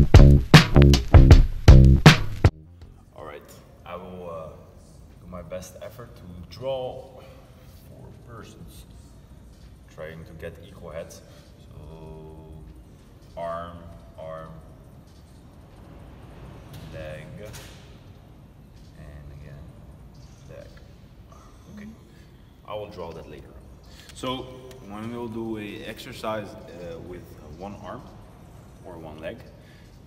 All right, I will uh, do my best effort to draw four persons, trying to get equal heads. So, arm, arm, leg, and again, leg. Okay, I will draw that later. So, when we'll do a exercise uh, with one arm or one leg,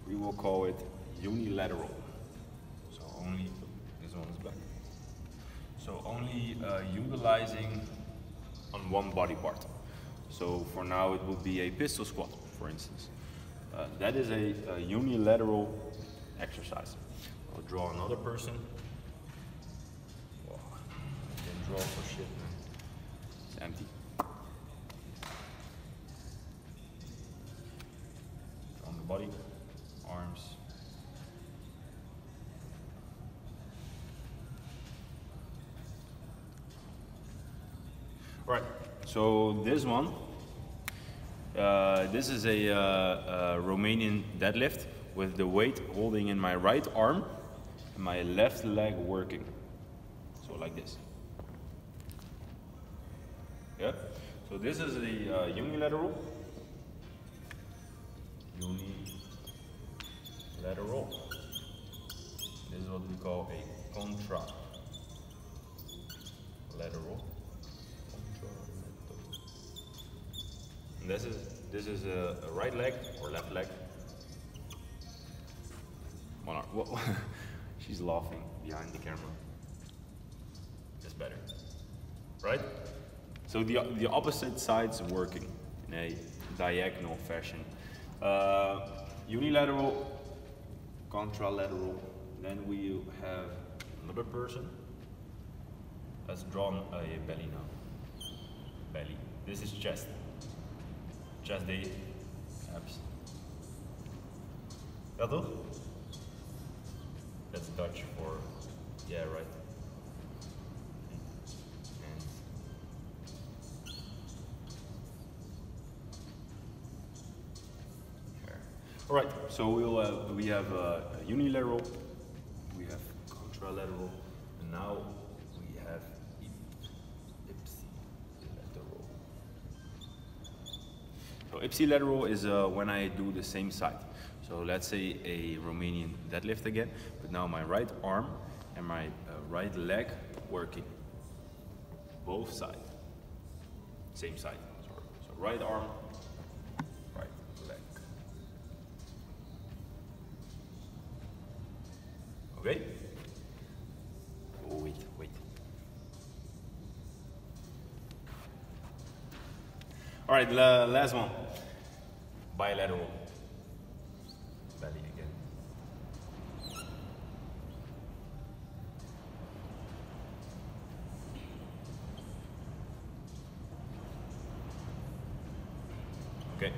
we will call it unilateral. So only, this one is back. So only uh, utilizing on one body part. So for now it will be a pistol squat, for instance. Uh, that is a, a, unilateral exercise. I'll draw another person. Oh, I draw for shit, man. It's empty. Drawing the body, arms, Right. So this one, uh, this is a, uh, a, Romanian deadlift with the weight holding in my right arm and my left leg working. So like this. Yeah. So this is the uh, unilateral. Unilateral. This is what we call a contra This is this is a, a, right leg or left leg. One arm. She's laughing behind the camera. That's better, right? So the the opposite sides working in a diagonal fashion. Uh, unilateral, contralateral. Then we have another person. Let's draw a belly now. Belly. This is chest. Chest the. Ja? That's Dutch for yeah right. All right, so we'll uh, we have uh, unilateral, we have contralateral, and now ipsilateral is uh, when I do the same side. So let's say a Romanian deadlift again, but now my right arm and my uh, right leg working, both sides, same side. Sorry. So right arm, right leg. Okay? All right, la last one. Bilateral. Belly again. Okay.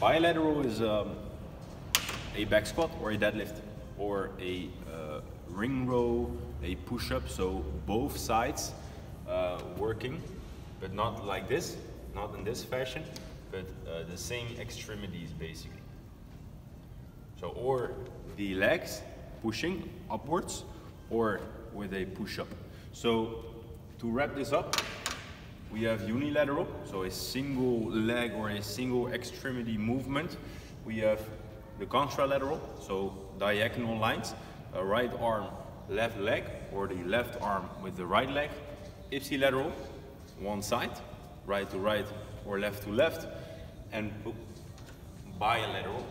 Bilateral is um, a back squat or a deadlift or a uh, ring row, a push-up, so both sides uh, working, but not like this, not in this fashion, but uh, the same extremities basically. So or the legs pushing upwards or with a push-up. So to wrap this up, we have unilateral, so a single leg or a single extremity movement. We have the contralateral, so diagonal lines, a right arm, left leg, or the left arm with the right leg. Ipsilateral, one side, right to right or left to left. And bilateral,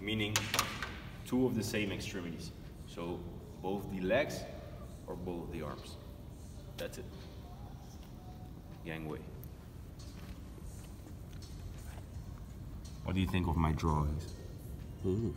meaning two of the same extremities. So both the legs or both the arms. That's it. Yang Gangway. What do you think of my drawings? Ooh.